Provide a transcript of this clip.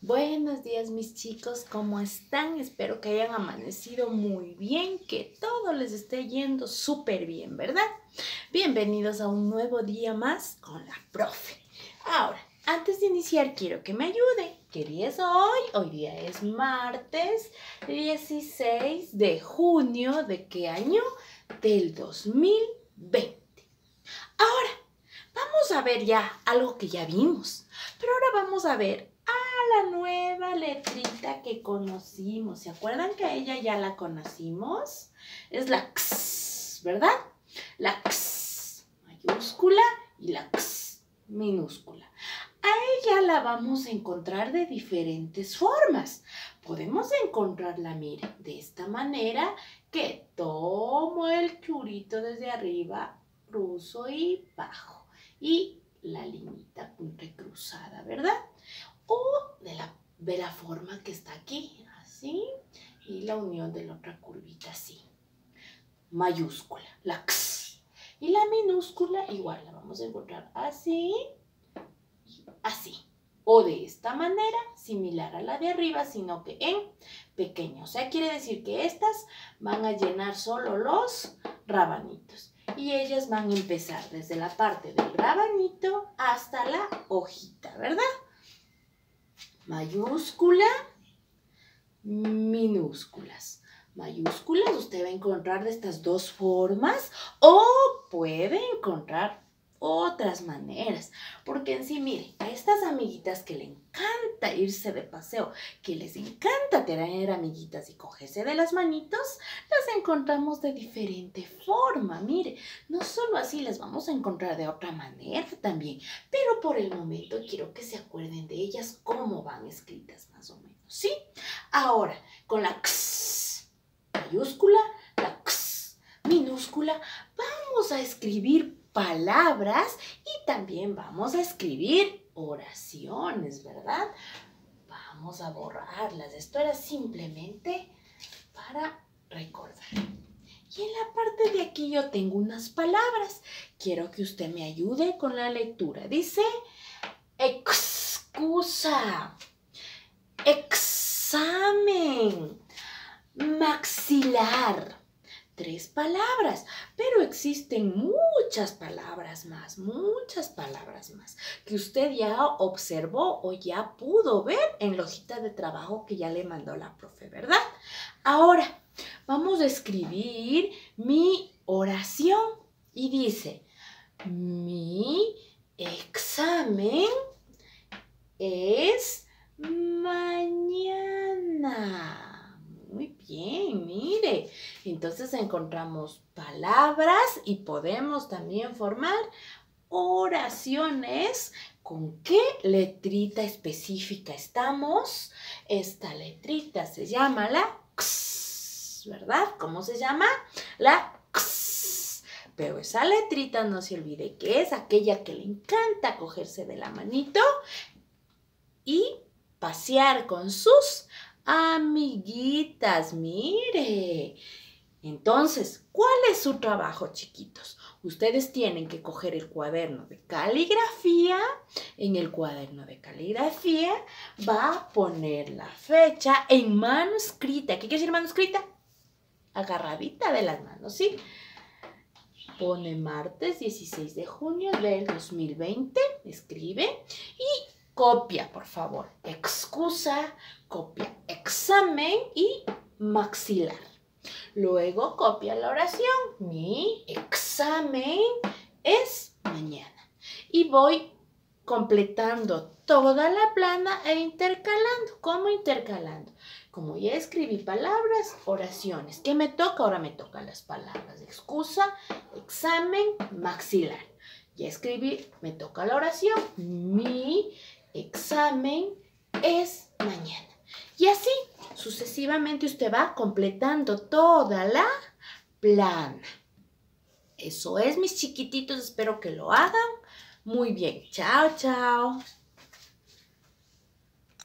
Buenos días mis chicos, ¿cómo están? Espero que hayan amanecido muy bien, que todo les esté yendo súper bien, ¿verdad? Bienvenidos a un nuevo día más con la profe. Ahora, antes de iniciar quiero que me ayude. ¿Qué día es hoy? Hoy día es martes 16 de junio. ¿De qué año? Del 2020. Ahora, vamos a ver ya algo que ya vimos. Pero ahora vamos a ver la nueva letrita que conocimos. ¿Se acuerdan que a ella ya la conocimos? Es la X, ¿verdad? La X mayúscula y la X minúscula. A ella la vamos a encontrar de diferentes formas. Podemos encontrarla, mire, de esta manera que tomo el churito desde arriba, cruzo y bajo. Y la limita cruzada, ¿verdad? O de la, de la forma que está aquí, así, y la unión de la otra curvita así. Mayúscula, la X. Y la minúscula igual la vamos a encontrar así así. O de esta manera, similar a la de arriba, sino que en pequeño. O sea, quiere decir que estas van a llenar solo los rabanitos. Y ellas van a empezar desde la parte del rabanito hasta la hojita, ¿verdad? Mayúscula, minúsculas. Mayúsculas usted va a encontrar de estas dos formas o puede encontrar otras maneras. Porque en sí, mire, a estas amiguitas que le encanta irse de paseo, que les encanta tener amiguitas y cogerse de las manitos, las encontramos de diferente forma. Mire, no solo así las vamos a encontrar de otra manera también, pero por el momento quiero que se acuerden de ellas cómo van escritas más o menos, ¿sí? Ahora, con la X mayúscula, la X minúscula, vamos a escribir palabras y también vamos a escribir oraciones, ¿verdad? Vamos a borrarlas. Esto era simplemente para recordar. Y en la parte de aquí yo tengo unas palabras. Quiero que usted me ayude con la lectura. Dice excusa, examen, maxilar tres palabras, pero existen muchas palabras más, muchas palabras más que usted ya observó o ya pudo ver en la hojita de trabajo que ya le mandó la profe, ¿verdad? Ahora, vamos a escribir mi oración y dice, mi examen es mañana. Muy bien, mire. Entonces encontramos palabras y podemos también formar oraciones. ¿Con qué letrita específica estamos? Esta letrita se llama la X, ¿verdad? ¿Cómo se llama? La X. Pero esa letrita no se olvide que es aquella que le encanta cogerse de la manito y pasear con sus Amiguitas, mire. Entonces, ¿cuál es su trabajo, chiquitos? Ustedes tienen que coger el cuaderno de caligrafía. En el cuaderno de caligrafía va a poner la fecha en manuscrita. ¿Qué quiere decir manuscrita? Agarradita de las manos, ¿sí? Pone martes 16 de junio del 2020, escribe y copia, por favor. Excusa, copia examen y maxilar. Luego copia la oración. Mi examen es mañana. Y voy completando toda la plana e intercalando. ¿Cómo intercalando? Como ya escribí palabras, oraciones. ¿Qué me toca? Ahora me tocan las palabras. Excusa, examen, maxilar. Ya escribí, me toca la oración. Mi examen es mañana. Y así sucesivamente usted va completando toda la plana. Eso es, mis chiquititos. Espero que lo hagan muy bien. Chao, chao.